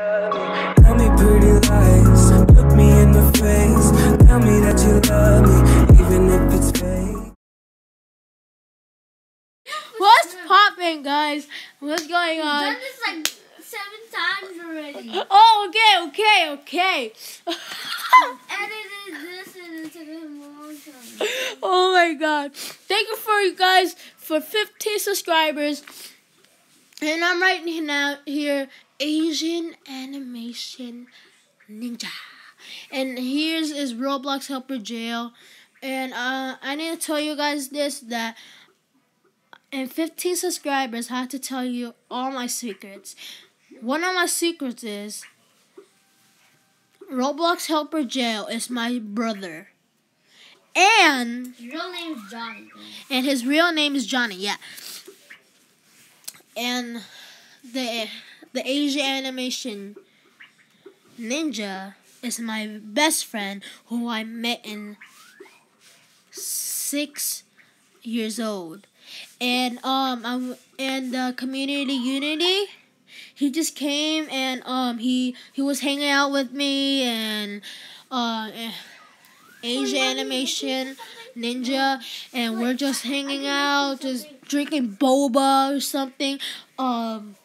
Tell me pretty lies, look me in the face. Tell me that you love me, even if it's fake. What's popping, guys? What's going on? done this like seven times already. Oh, okay, okay, okay. Edited this and it took a long time. oh my god. Thank you for you guys for 15 subscribers. And I'm right now here Asian Animation Ninja. And here's is Roblox Helper Jail. And uh, I need to tell you guys this that in 15 subscribers, I have to tell you all my secrets. One of my secrets is Roblox Helper Jail is my brother. And His real name's Johnny. and his real name is Johnny. Yeah. And the the Asia animation ninja is my best friend who I met in six years old, and um I'm and the community unity. He just came and um he he was hanging out with me and uh eh, Asia animation ninja and we're just hanging out just drinking boba or something um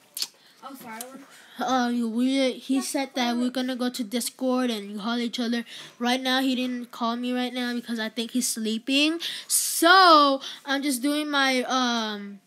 Oh, fireworks. uh, we he said that we're gonna go to Discord and call each other. Right now, he didn't call me right now because I think he's sleeping. So I'm just doing my um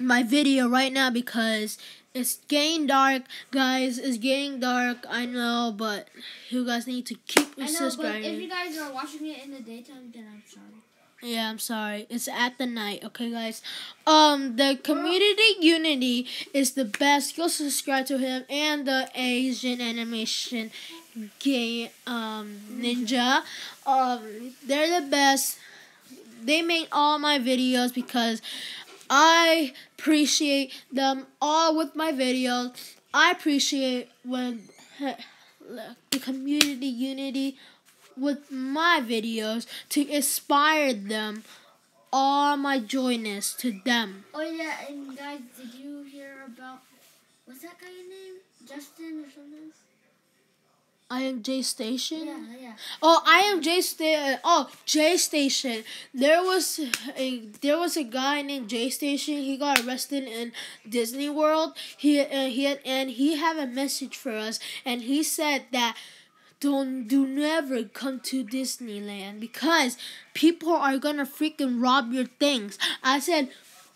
my video right now because it's getting dark, guys. It's getting dark. I know, but you guys need to keep I know, but if you guys are watching it in the daytime, then I'm sorry. Yeah, I'm sorry. It's at the night, okay, guys. Um, the community unity is the best. Go subscribe to him and the Asian animation game um ninja. Um, they're the best. They make all my videos because I appreciate them all with my videos. I appreciate when the community unity with my videos to inspire them all my joyness to them. Oh yeah, and guys, did you hear about what's that guy's name? Justin or something? I am J Station. Yeah, yeah. Oh, I am J Station. Oh, J Station. There was a there was a guy named J Station. He got arrested in Disney World. He uh, he had, and he had a message for us, and he said that don't do never come to Disneyland because people are gonna freaking rob your things. I said,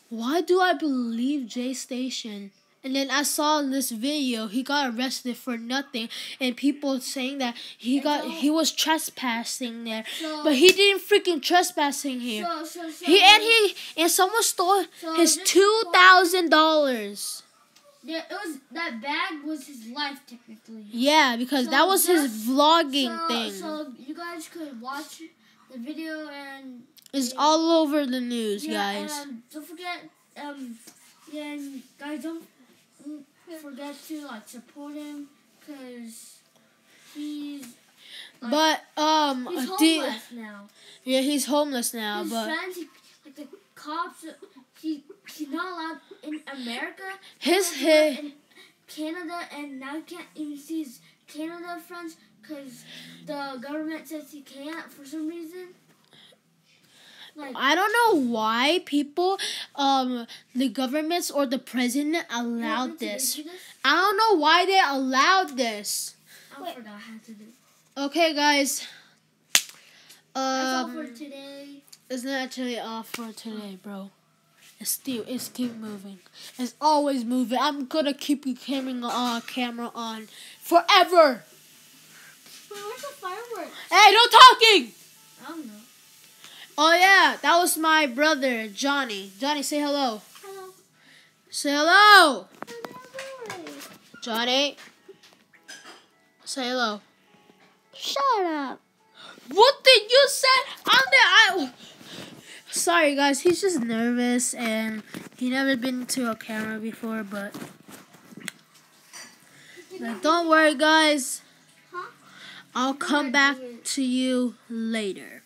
why do I believe J Station? And then I saw this video. He got arrested for nothing, and people saying that he got he was trespassing there, So, but he didn't freaking trespassing here. so, so, He and he and someone stole his two thousand dollars. Yeah, it was that bag was his life technically. Yeah, because So that was his vlogging so, thing. So you guys could watch the video and it's all over the news, yeah, guys. and um, don't forget um yeah, and guys don't forget to like support him because he's like, but um, he's homeless now. yeah, he's homeless now. His But friends, like cops, he he's not allowed in America. his He in Canada, and now he can't even see his Canada friends because the government says he can't for some reason. Like, I don't know why people, um, the governments or the president allowed this. do this? I don't know why they allowed this. I forgot how to do. Okay, guys. That's all for Um, today. It's not actually all for today, bro. It's still, it's keep moving. It's always moving. I'm gonna keep you carrying uh, camera on forever. Wait, where's the fireworks? Hey, no talking. I don't know. Oh yeah, that was my brother Johnny. Johnny, say hello. Hello. Say hello, Hello. Johnny. Say hello. Shut up. What did you say? I'm the I. Sorry guys, he's just nervous and he never been to a camera before, but but don't worry guys. I'll come back to you later.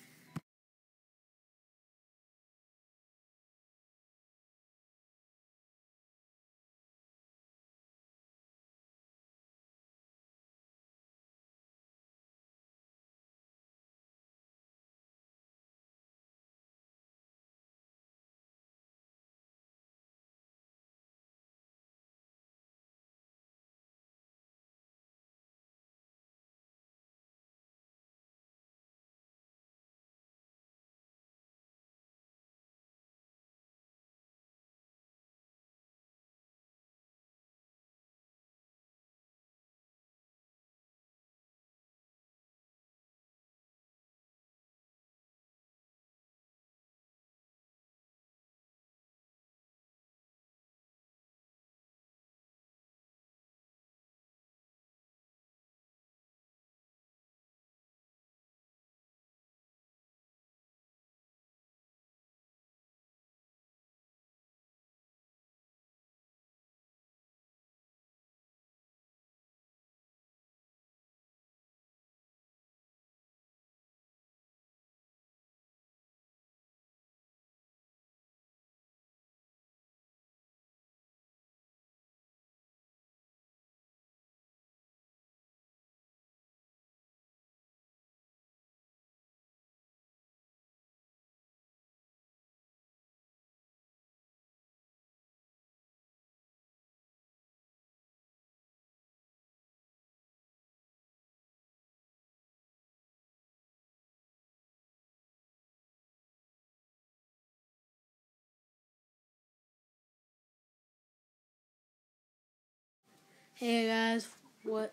Hey guys, what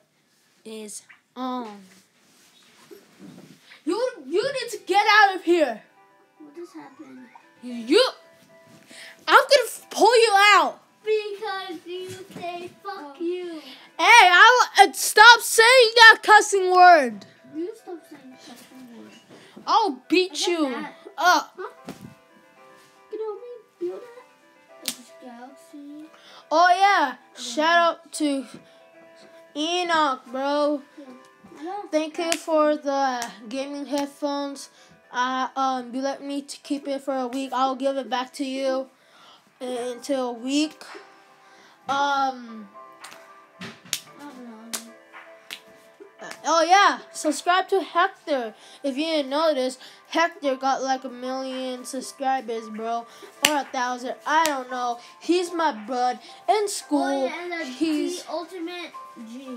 is on? You you need to get out of here. What just happened? You, I'm gonna pull you out. Because you say fuck you. Hey, I uh, stop saying that cussing word. You stop saying cussing words. I'll beat you up. Can Oh yeah, shout out to Enoch, bro. Thank you for the gaming headphones. Uh, um, you let me to keep it for a week. I'll give it back to you until a week. Um. Oh yeah, subscribe to Hector. If you didn't notice, Hector got like a million subscribers, bro, or a thousand. I don't know. He's my bud in school. Oh, yeah, and he's Ultimate G.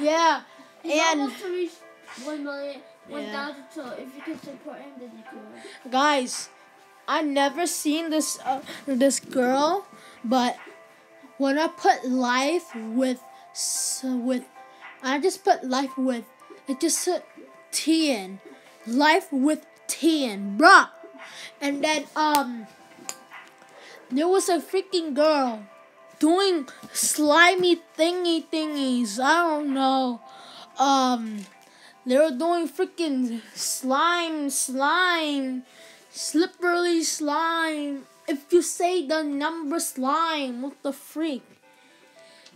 Yeah. He's and almost to reach 1 million, Yeah. 1,000, so if you can support him, then you can. guys, I never seen this uh, this girl, but when I put life with with, I just put life with it just said Tien, life with Tien, bruh, and then um, there was a freaking girl doing slimy thingy thingies. I don't know, um. They were doing freaking slime, slime, slippery slime. If you say the number slime, what the freak?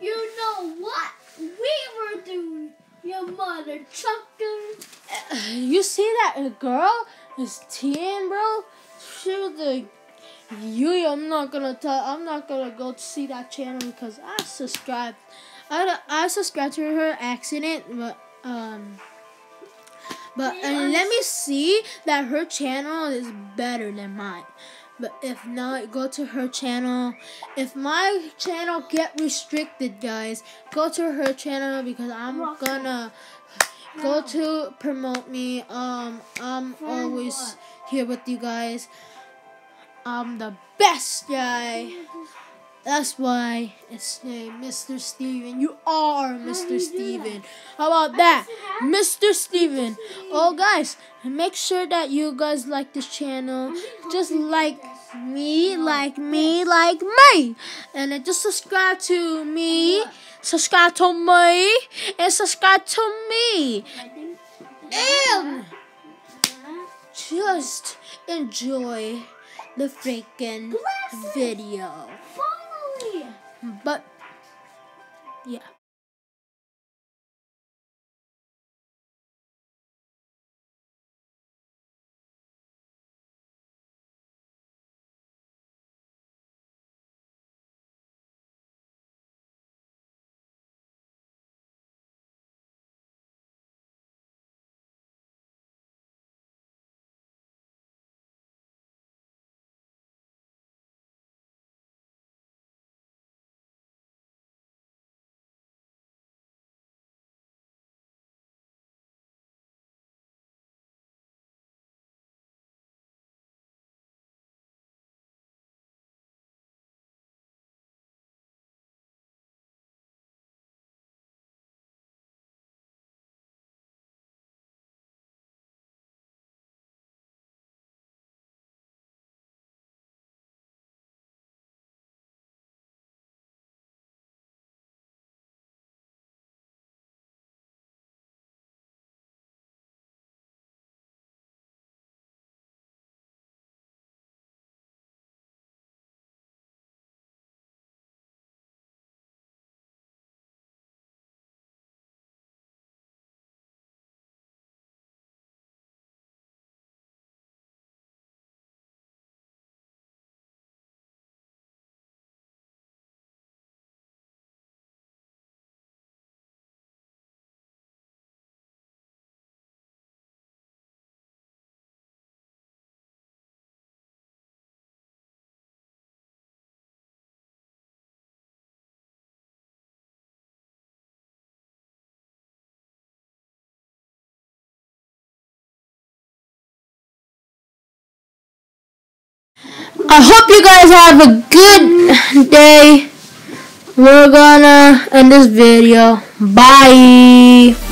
You know what we were doing, your mother chucker. You see that girl is Tien, bro? She was the. You, I'm not gonna tell. I'm not gonna go to see that channel because I subscribed. I I subscribed to her accident, but um. But and let me see that her channel is better than mine. But if not, go to her channel. If my channel get restricted, guys, go to her channel because I'm gonna go to promote me. Um, I'm For always what? here with you guys. I'm the best guy. That's why it's named Mr. Steven. You are Mr. Steven. How about that? Mr. Steven. Oh, guys, make sure that you guys like this channel. Just like me, like me, like me. And then just subscribe to me, subscribe to me, and subscribe to me. And just enjoy the freaking video. But yeah. I hope you guys have a good day. We're gonna end this video. Bye.